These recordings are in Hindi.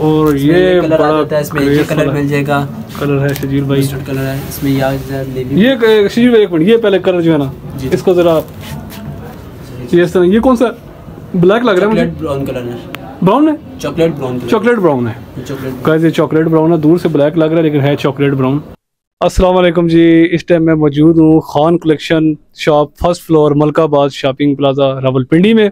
और ये कलर आ जाता है इसमें ये कलर मिल जाएगा। कलर है शजील भाई। कलर है इसमें ये शजील भाई एक मिनट ये पहले कलर जो है ना इसको जरा ये इस तरह ये कौन सा? ब्लैक लग रहा है मुझे। ब्राउन कलर है। ब्राउन है? चॉकलेट ब्राउन चॉकलेट ब्राउन है। चॉकलेट गाइस ये चॉकलेट ब्राउन है दूर से ब्लैक लग रहा है लेकिन है चॉकलेट ब्राउन अस्सलाम वालेकुम जी इस टाइम मैं मौजूद हूँ Khan collection shop first floor Malkabad shopping plaza Rawalpindi में।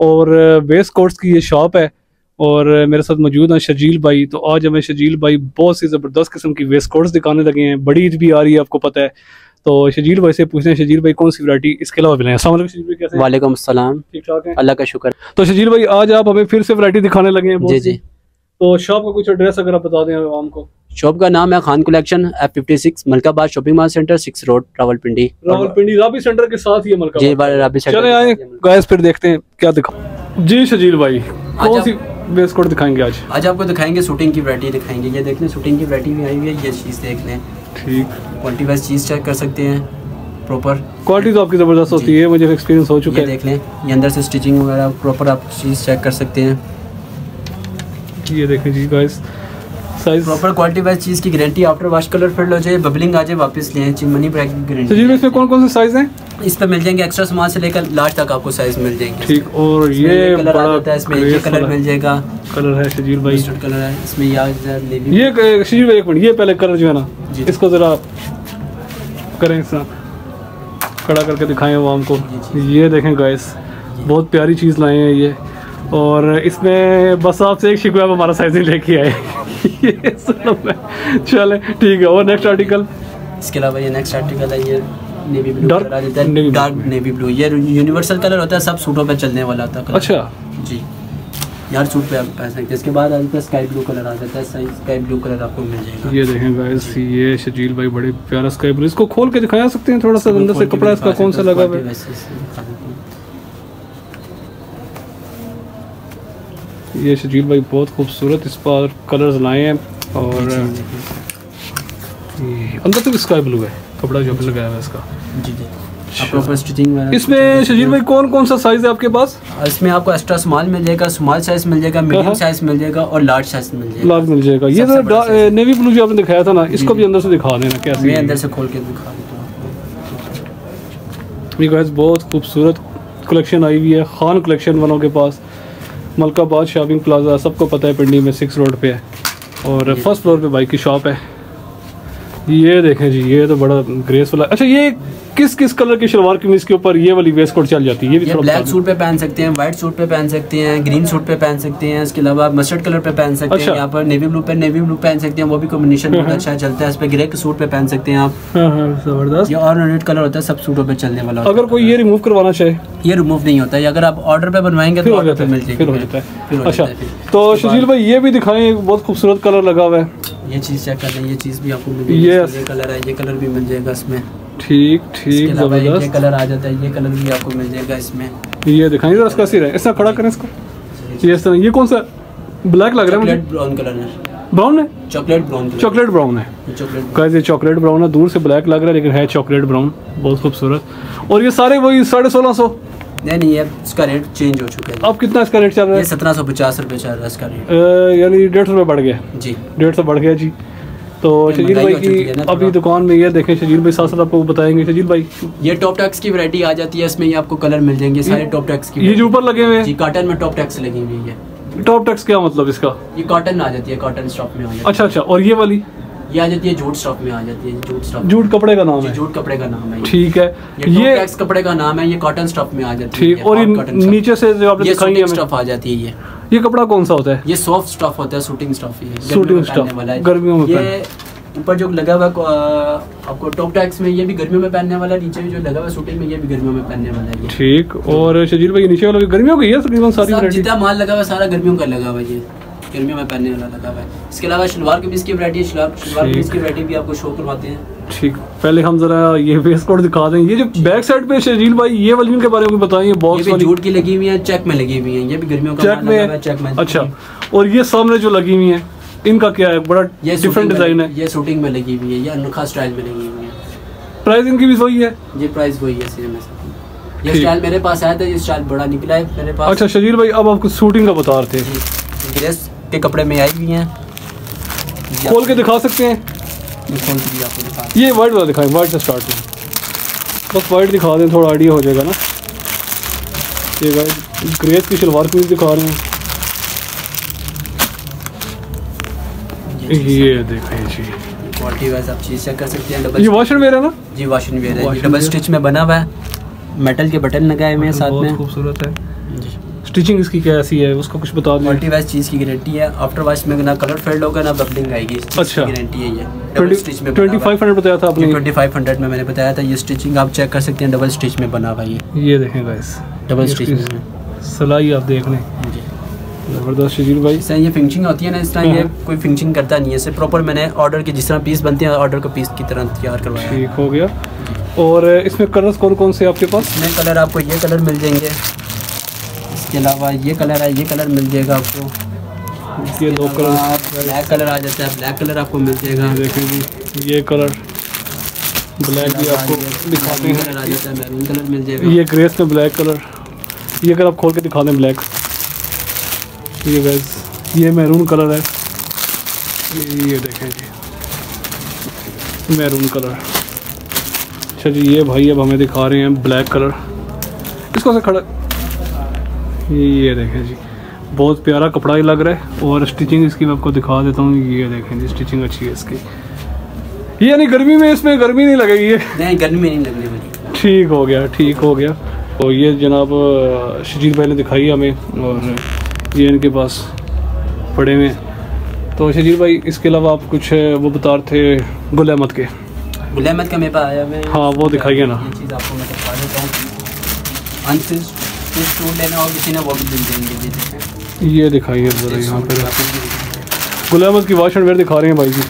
और वेस्ट कोर्ट्स की ये शॉप है और मेरे साथ मौजूद हैं शजील भाई। तो आज हमें शजील भाई बहुत सी ज़बरदस्त किस्म की वेस्ट कोर्ट्स दिखाने लगे हैं। बड़ी ईद भी आ रही है आपको पता है। तो शजील भाई से पूछते हैं शजील भाई कौन सी वैरायटी इसके अलावा मिले। हैं वालेकुम शजील भाई कैसे वालेकुम सलाम। ठीक ठाक है? अल्लाह का शुक्र। तो शजील भाई आज आप हमें फिर से वैरायटी दिखाने लगे हैं जी जी। तो शॉप का कुछ एड्रेस अगर आप बता दें आवाम को। शॉप का नाम है Khan collection F fifty six Malkabad shopping mall centre six road Rawalpindi Rawalpindi Rabi centre के साथ ही है मलका जी राबी सेंटर चले आए गाइस फिर देखते हैं क्या दिखा जी शजील भाई कौन सी बेस कोड दिखाएँगे आज। आज आपको दिखाएँगे शूटिंग की वैरायटी दिखाएँगे। ये देख लें शूटिंग की वैरायटी भी आई हुई है ये चीज़ देख लें। ठीक। क्वालिटी वाइज चीज़ चेक कर सकते हैं प्रॉपर क्वालिटी तो आपकी ज़बरदस्त होती है मुझे एक्सपीरियंस हो चुका है। देख लें ये अंदर से स्टिचिंग वगैरह प्रॉपर आप चीज़ चेक कर सकते हैं। ये देखें जी guys size proper quality wise चीज़ की गारंटी आफ्टर वॉश कलर फिर हो जाए बबलिंग आ जाए वापस ले आए मनी ब्रैक की शजील भाई इसमें कौन कौन से साइज़ हैं? इस पे मिल जाएँगे एक्स्ट्रा सामान से लेकर लास्ट तक आपको साइज़ मिल जाएँगे। ठीक और ये कलर आ जाता है इसमें ये कलर मिल जाएगा। कलर है शजील भाई। मस्टर्ड कलर है इसमें ये है शजील भाई एक मिनट ये पहले कलर जो है ना इसको ज़रा करें खड़ा करके दिखाएँ वो हमको। ये देखें गाइस बहुत प्यारी चीज़ लाए हैं ये। और इसमें बस आपसे एक शिकवा हमारा साइज़ नहीं लेके आए। ये सुनो मैं चले ठीक है और नेक्स्ट आर्टिकल इसके अलावा ये नेक्स्ट आर्टिकल है ये नेवी ब्लू है। Blue। डार्क नेवी ब्लू ये यूनिवर्सल कलर होता है सब सूटों पे चलने वाला होता है अच्छा। जी। यार सूट पे आप पहन सकते हैं। इसके बाद आ जाता है स्काई ब्लू कलर आ जाता है स्काई ब्लू कलर आपको मिल जाएगा। ये देखें गाइस ये शजील भाई बड़े प्यारा स्काई ब्लू इसको खोल के दिखा सकते हैं थोड़ा सा अंदर से कपड़ा इसका कौन सा लगा हुआ है? ये शजील भाई बहुत खूबसूरत इस पर कलर्स लाए हैं और अंदर तो स्काई ब्लू है कपड़ा जो भी लगाया हुआ है इसका। जी जी। इसमें शजील भाई कौन कौन सा साइज़ है आपके पास? इसमें आपको एक्स्ट्रा स्मॉल मिल जाएगा स्मॉल साइज़ मिल जाएगा हाँ। मीडियम साइज़ मिल जाएगा और लार्ज साइज़ मिल जाएगा। लाभ मिल जाएगा। ये तो नेवी ब्लू जो आपने दिखाया था ना इसको भी अंदर से दिखा देना कैसे मैं अंदर से खोल के दिखा देता हूँ। बहुत खूबसूरत कलेक्शन आई हुई है खान कलेक्शन वालों के पास। मलकाबाद शॉपिंग प्लाजा सबको पता है पिंडी में सिक्स रोड पे है। और फ़र्स्ट फ्लोर पे बाइक की शॉप है। ये देखें जी ये तो बड़ा ग्रेस वाला अच्छा ये किस किस कलर की शलवार कमीज के ऊपर ये वाली वेस्ट कोट चल जाती है? ये भी ब्लैक सूट पे पहन सकते हैं व्हाइट सूट पे पहन सकते हैं ग्रीन सूट पे पहन सकते हैं इसके अलावा मस्टर्ड कलर पे पहन सकते अच्छा। हैं यहाँ पर नेवी ब्लू पे नेवी ब्लू पहन सकते हैं वो भी कॉम्बिनेशन बहुत हाँ। अच्छा चलता है इस पे ग्रे के सूट पे पहन सकते हैं आप। हाँ हाँ ज़बरदस्त। ये कलर होता है सब सूटों पे चलने वाला अगर कोई ये रिमूव करवाना चाहे? ये रिमूव नहीं होता है अगर आप ऑर्डर पे बनवाएँगे तो ऑर्डर पे मिल जाएगी। अच्छा। तो सुशील भाई ये भी दिखाएँ बहुत खूबसूरत कलर लगा हुआ है। ये चीज़ चेक कर लें ये चीज़ भी आपको मिल जाएगी ये कलर है ये कलर भी मिल जाएगा इसमें। ठीक ठीक ज़बरदस्त। कलर आ जाता है ये कलर भी आपको मिल जाएगा इसमें। ये दिखाएँ जरा इसका सिर है? इस खड़ा करें इसको। ये इस तरह ये कौन सा ब्लैक लग रहा है मुझे? ब्राउन कलर है। ब्राउन है? चॉकलेट ब्राउन चॉकलेट ब्राउन है। चॉकलेट गाइस ये चॉकलेट ब्राउन है दूर से ब्लैक लग रहा है लेकिन है चॉकलेट ब्राउन बहुत खूबसूरत। और ये सारे वही साढ़े सोलह सौ। नहीं नहीं इसका रेट चेंज हो चुका है। अब कितना इसका रेट चल रहा है? सत्रह सौ पचास रुपये चल रहा है इसका रेट यानी डेढ़ सौ रुपये बढ़ गया। जी। डेढ़ सौ बढ़ गया जी। तो शजील भाई हो है की अभी दुकान में ये देखें शजील भाई साथ साथ आपको बताएँगे। शजील भाई ये टॉप टैक्स की वैरायटी आ जाती है इसमें ये आपको कलर मिल जाएँगे सारे टॉप टैक्स की ये जो ऊपर लगे हुए जी कॉटन में टॉप टैक्स लगी हुई है। हैं टॉप टैक्स क्या मतलब इसका? ये कॉटन आ जाती है कॉटन स्टॉक में आ जाती अच्छा अच्छा और ये वाली? ये आ जाती है जूट स्टॉक में आ जाती है जूट स्टॉक जूट कपड़े का नाम है। जूट कपड़े का नाम है ठीक है। ये टैक्स कपड़े का नाम है ये कॉटन स्टॉक में आ जाती है ठीक और। नीचे से जो आपने दिखाई है स्टफ़ आ जाती है ये। ये कपड़ा कौन सा होता है? ये सॉफ्ट स्टफ़ होता है शूटिंग स्टफ़ ये वाला है। गर्मियों में ये ऊपर जो लगा हुआ आपको टॉप टैक्स में ये भी गर्मियों में पहनने वाला है नीचे भी जो लगा हुआ शूटिंग में ये भी गर्मियों में पहनने वाला है ठीक और शजील भाई नीचे वाला भी गर्मियों की है तकरीबन सारी वैरायटी जितना माल लगा हुआ है सारा गर्मियों का लगा हुआ है ये। गर्मियों में पहनने वाला लगा हुआ है। इसके अलावा शलवार की वैरायटी है शलवार की वैरायटी भी आपको शो करवाते हैं। ठीक पहले हम जरा ये वेस्ट कोट दिखा दें। ये जो बैक साइड पे शजील भाई ये वाली के बारे में बताएँ ये बॉक्स वाली। जूट की लगी हुई है चेक में लगी हुई है। ये भी गर्मियों का चेक है में चेक में। अच्छा और ये सामने जो लगी हुई है इनका क्या है? बड़ा ये डिफरेंट डिज़ाइन है। ये शूटिंग में लगी हुई है ये अनोखा स्टाइल में लगी हुई है। प्राइस इनकी भी वही है? ये प्राइस वही है सेम है ये स्टाइल मेरे पास आया था ये स्टाइल बड़ा निकला है मेरे पास। अच्छा शजील भाई अब आपको शूटिंग का बता रहे थे। जी ग्रेस के कपड़े में आई हुई हैं। खोल के दिखा सकते हैं? आपको ये वाइट वाला दिखाएँ वाइट से स्टार्ट करें। बस वाइट दिखा दें थोड़ा आइडिया हो जाएगा ना। ये वाइट ग्रेस की शलवार कमीज दिखा रहे हैं। ये देखें जी। क्वालिटी वाइज आप चीज़ चेक कर सकते हैं डबल ये वॉशर वेयर है ना? जी वॉशिंग वेयर है। डबल स्टिच में बना हुआ है। मेटल के बटन लगाए हुए हैं साथ बहुत में। खूबसूरत है। स्टिचिंग इसकी कैसी है? उसका कुछ बता दें। क्वालिटी वाइज चीज़ की गारंटी है। आफ्टर वॉश में ना कलर फेड होगा ना बबलिंग आएगी। अच्छा। गारंटी है ये। डबल स्टिच में ट्वेंटी फाइव हंड्रेड बताया था आपने। ट्वेंटी फाइव हंड्रेड में मैंने बताया था। ये स्टिचिंग आप चेक कर सकते हैं डबल स्टिच में बना हुआ ये। ये देखें गाइस डबल स्टिच सिलाई आप देख लें। ज़बरदस्त शजील भाई। तरह ये फिनिशिंग होती है ना इस तरह ये हाँ। कोई फिनिशिंग करता नहीं है। इसे प्रॉपर मैंने ऑर्डर के जिस तरह पीस बनते हैं ऑर्डर का पीस की तरह तैयार करवाया। ठीक हो गया। और इसमें कलर्स कौन कौन से आपके पास? इसमें कलर आपको ये कलर मिल जाएँगे। इसके अलावा ये कलर है ये कलर मिल जाएगा आपको। ये दो कलर। ब्लैक कलर आ जाता है ब्लैक कलर आपको मिल जाएगा। ये ये कलर ब्लैक भी आपको दिखाते हैं। कलर आ जाता है मैरून कलर मिल जाएगा। ये ग्रेस में ब्लैक कलर ये अगर आप खोल के दिखा दें ब्लैक। ये गैस ये मैरून कलर है। ये देखें जी मैरून कलर। अच्छा जी ये भाई अब हमें दिखा रहे हैं ब्लैक कलर। इसको से खड़ा ये देखें जी। बहुत प्यारा कपड़ा ही लग रहा है और स्टिचिंग इसकी मैं आपको दिखा देता हूँ ये देखें जी स्टिचिंग अच्छी है इसकी। ये यानी गर्मी में इसमें गर्मी नहीं लगेगी ये। नहीं गर्मी नहीं लगने वाली। ठीक हो गया ठीक हो गया। तो ये जनाब शजीर भाई ने दिखाई हमें और ये इनके पास पड़े हुए तो शजीर भाई इसके अलावा आप कुछ वो बता रहे थे गुल अहमद के। गुल अहमद का मेरे पास आया हाँ, वो दिखाइए ना। चीज़ आपको मैं दिखा देता हूँ। अनस्टिच सूट लेना हो किसी ने वो भी मिल जाएँगे ये दिखाइए ज़रा यहाँ पर। की वाश एंड वेयर दिखा रहे हैं भाई जी।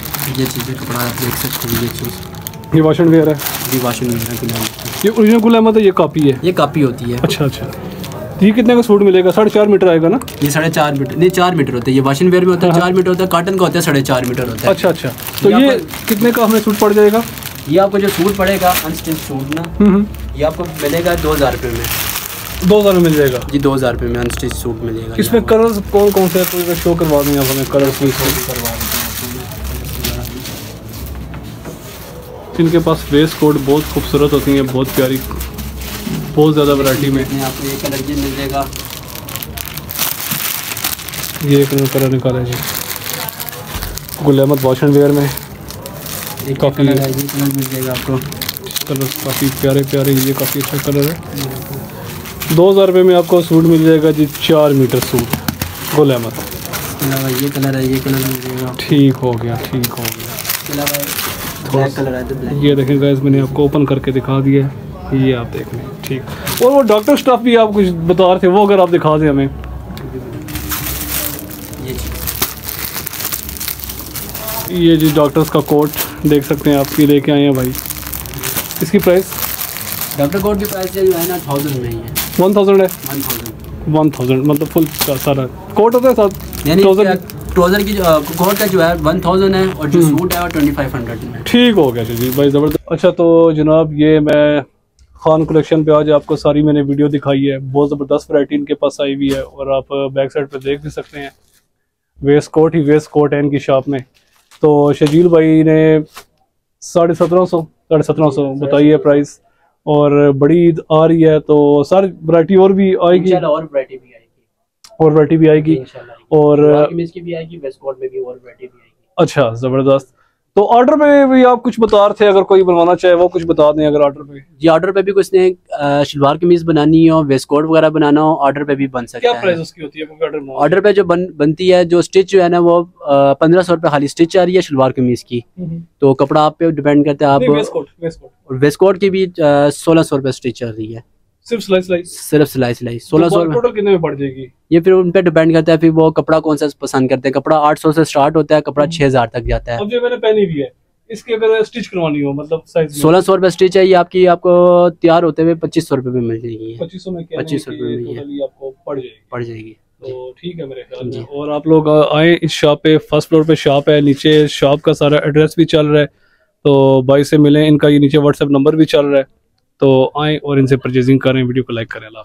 ये चीज़ें कपड़ा आप देख सकते हैं ये चीज़। ये वाश एंड वेयर है। जी वॉशिंग मशीन गुल अहमद की। ये ओरिजिनल गुल अहमद है ये कापी है। ये कापी होती है। अच्छा अच्छा। तो ये कितने का सूट मिलेगा? साढ़े चार मीटर आएगा ना? ये साढ़े चार मीटर नहीं चार मीटर होता है। ये वॉशिंग वेयर में होता है हाँ। चार मीटर होता है कॉटन का होता है साढ़े चार मीटर होता है। अच्छा अच्छा। तो ये ये कितने का हमें सूट पड़ जाएगा? ये आपको जो सूट पड़ेगा अनस्टिच सूट ना हम्म, हम्म। ये आपको मिलेगा दो हज़ार रुपये में। दो हज़ार में मिल जाएगा जी दो हज़ार रुपये में अनस्टिच सूट मिलेगा इसमें कलर्स कौन कौन से हैं? तो शो करवा दें आप हमें कलर्स भी इनके पास वेस्ट कोट बहुत खूबसूरत होती हैं बहुत प्यारी बहुत ज़्यादा वैरायटी में। आपको ये कलर ये मिल जाएगा ये एक कलर निकाला है जी। Gul Ahmed wash and where में काफ़ी- कलर है कलर मिल जाएगा आपको। कलर काफ़ी प्यारे प्यारे ये काफ़ी अच्छा कलर है। दो हज़ार रुपये में आपको सूट मिल जाएगा जी चार मीटर सूट। गुल अहमद ये कलर है ये कलर मिल जाएगा। ठीक हो गया ठीक हो गया। कलर है तो ये देखें गाइस मैंने आपको ओपन करके दिखा दिया है। ये आप देख लें ठीक। और वो डॉक्टर स्टाफ भी आप कुछ बता रहे थे वो अगर आप दिखा दें हमें। ये जी डॉक्टर्स का कोट देख सकते हैं आपकी लेके आए हैं भाई। इसकी प्राइस डॉक्टर कोट की प्राइस जो है ना थाउज़ेंड में ही है। वन थाउज़ेंड है? वन थाउज़ेंड वन थाउज़ेंड मतलब फुल सारा। कोट होता है साथ यानी थाउज़ेंड ट्राउज़र की जो कोट का जो है वन थाउज़ेंड है और जो सूट है वो ट्वेंटी फाइव हंड्रेड में। ठीक हो गया जी भाई ज़बरदस्त। अच्छा तो जनाब ये मैं खान कलेक्शन पे आज आपको सारी मैंने वीडियो दिखाई है। बहुत ज़बरदस्त वैरायटी इनके पास आई हुई है और आप बैक साइड पे देख भी सकते हैं। वेस्ट कोट ही वेस्ट कोट है इनकी शॉप में। तो शजील भाई ने साढ़े सत्रह सौ साढ़े सत्रह सौ बताई है प्राइस और बड़ी ईद आ रही है तो सारी वरायटी और भी आएगी। और वरायटी भी आएगी। और वरायटी भी आएगी। इंशाल्लाह। और भी आएगी वेस्ट में भी और वरायटी भी आएगी। अच्छा ज़बरदस्त। तो ऑर्डर पे भी आप कुछ बता रहे थे अगर कोई बनवाना चाहे वो कुछ बता दें अगर ऑर्डर पे जी ऑर्डर पे भी कुछ ने शलवार कमीज बनानी हो वेस्ट कोट वगैरह बनाना हो ऑर्डर पे भी बन सकता क्या है। प्राइस उसकी होती है ऑर्डर ऑर्डर पे जो बन बनती है जो स्टिच जो है ना वो पंद्रह सौ रुपये खाली स्टिच आ रही है शलवार कमीज की। हम्म। तो कपड़ा आप पे डिपेंड करता है नहीं, आप वेस्ट कोट की भी सोलह सौ रुपये स्टिच आ रही है। सिर्फ़ स्लाइस स्लाइस सिर्फ़ सिलाई सिलाई सोलह सौ टोटल कितने में पड़ जाएगी? ये फिर उन पे डिपेंड करता है फिर वो कपड़ा कौन सा पसंद करते हैं। कपड़ा आठ सौ से स्टार्ट होता है कपड़ा छह हज़ार तक जाता है। अब जो मैंने पहनी भी है। इसकी अगर स्टिच करवानी हो मतलब साइज़ सोलह सौ रुपये स्टिच है ये आपकी आपको तैयार होते हुए पच्चीस सौ रुपए में मिल जाएगी पच्चीस सौ में क्या 2500 रुपए में आपको पड़ जाएगी। पड़ जाएगी। तो ठीक है मेरे ख्याल में। और आप लोग आए इस शॉप पे फ़र्स्ट फ्लोर पे शॉप है नीचे शॉप का सारा एड्रेस भी चल रहा है। तो भाई से मिलें इनका ये नीचे व्हाट्सएप नंबर भी चल रहा है। तो आए और इनसे परचेजिंग करें वीडियो को लाइक करें अल्लाह